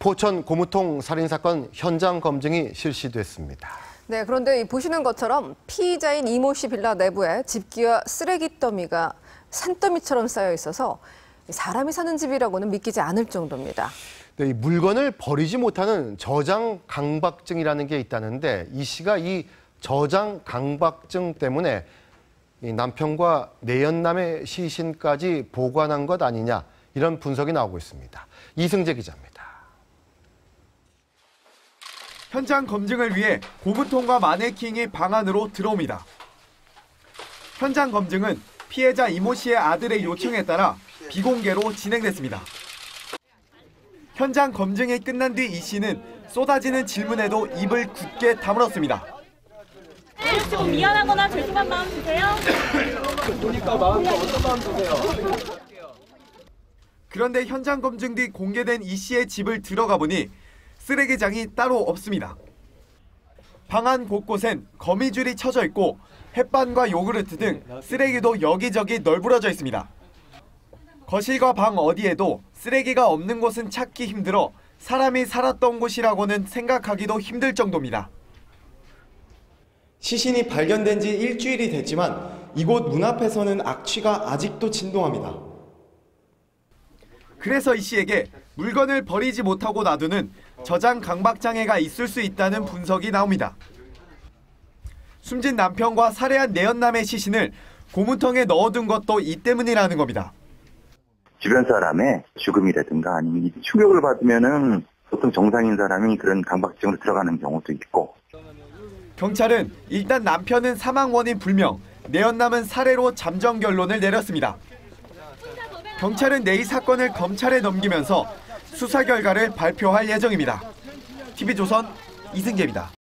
포천 고무통 살인 사건 현장 검증이 실시됐습니다. 네, 그런데 이 보시는 것처럼 피의자인 이모 씨 빌라 내부에 집기와 쓰레기 더미가 산더미처럼 쌓여 있어서 사람이 사는 집이라고는 믿기지 않을 정도입니다. 네, 이 물건을 버리지 못하는 저장 강박증이라는 게 있다는데 이 씨가 이 저장 강박증 때문에 이 남편과 내연남의 시신까지 보관한 것 아니냐 이런 분석이 나오고 있습니다. 이승재 기자입니다. 현장 검증을 위해 고무통과 마네킹이 방 안으로 들어옵니다. 현장 검증은 피해자 이모 씨의 아들의 요청에 따라 비공개로 진행됐습니다. 현장 검증이 끝난 뒤 이 씨는 쏟아지는 질문에도 입을 굳게 다물었습니다. 좀 미안하거나 죄송한 마음 드세요? 그런데 현장 검증 뒤 공개된 이 씨의 집을 들어가 보니 쓰레기장이 따로 없습니다. 방안 곳곳엔 거미줄이 쳐져 있고 햇반과 요구르트 등 쓰레기도 여기저기 널브러져 있습니다. 거실과 방 어디에도 쓰레기가 없는 곳은 찾기 힘들어 사람이 살았던 곳이라고는 생각하기도 힘들 정도입니다. 시신이 발견된 지 일주일이 됐지만 이곳 문 앞에서는 악취가 아직도 진동합니다. 그래서 이 씨에게 물건을 버리지 못하고 놔두는 저장 강박 장애가 있을 수 있다는 분석이 나옵니다. 숨진 남편과 살해한 내연남의 시신을 고무통에 넣어둔 것도 이 때문이라는 겁니다. 주변 사람의 죽음이라든가 아니면 충격을 받으면은 보통 정상인 사람이 그런 강박증으로 들어가는 경우도 있고 경찰은 일단 남편은 사망 원인 불명, 내연남은 살해로 잠정 결론을 내렸습니다. 경찰은 내일 사건을 검찰에 넘기면서 수사 결과를 발표할 예정입니다. TV조선 이승재입니다.